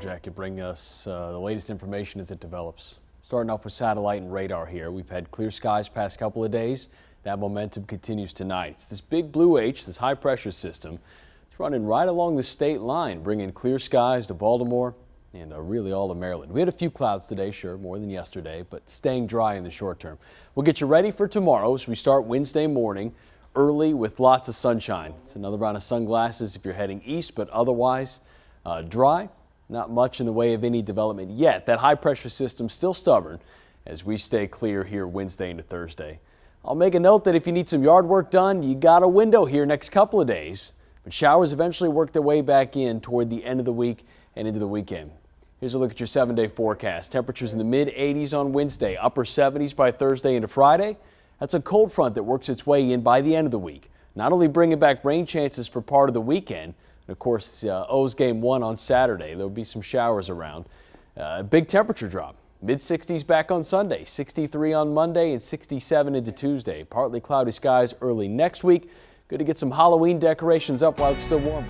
Jack, you bring us uh, the latest information as it develops. Starting off with satellite and radar here. We've had clear skies past couple of days. That momentum continues tonight. It's this big blue H, this high pressure system. It's running right along the state line, bringing clear skies to Baltimore and uh, really all of Maryland. We had a few clouds today, sure, more than yesterday, but staying dry in the short term. We'll get you ready for tomorrow as we start Wednesday morning early with lots of sunshine. It's another round of sunglasses if you're heading east, but otherwise uh, dry. Not much in the way of any development yet. That high pressure system still stubborn as we stay clear here Wednesday into Thursday. I'll make a note that if you need some yard work done, you got a window here next couple of days. But showers eventually work their way back in toward the end of the week and into the weekend. Here's a look at your seven day forecast. Temperatures in the mid 80s on Wednesday, upper 70s by Thursday into Friday. That's a cold front that works its way in by the end of the week. Not only bringing back rain chances for part of the weekend, and of course, uh, O's game one on Saturday. There'll be some showers around. Uh, big temperature drop. Mid 60s back on Sunday, 63 on Monday, and 67 into Tuesday. Partly cloudy skies early next week. Good to get some Halloween decorations up while it's still warm.